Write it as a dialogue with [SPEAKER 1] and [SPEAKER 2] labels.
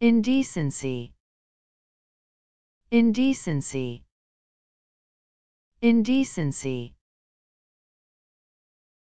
[SPEAKER 1] indecency. Indecency. Indecency.